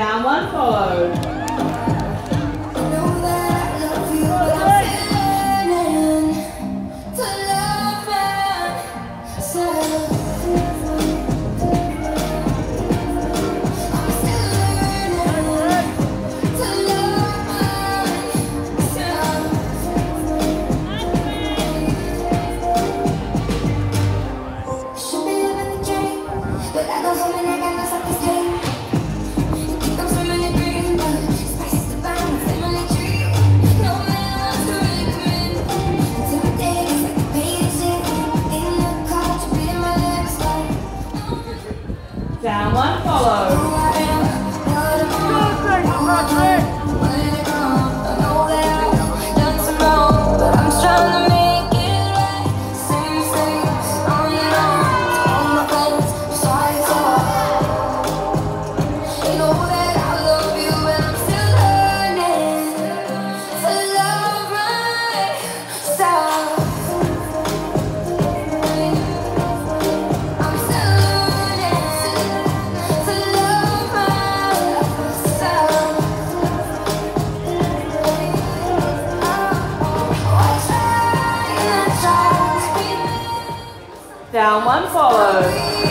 down one, follow. One follow. Down one, follow.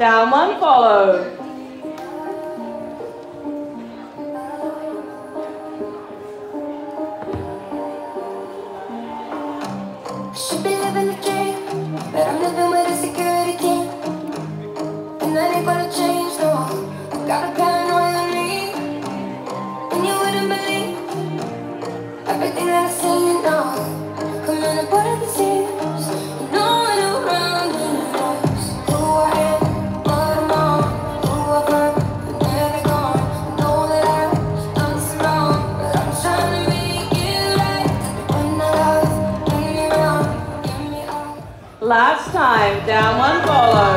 Down one, follow. Be living a dream, but I'm living Last time, down one follow.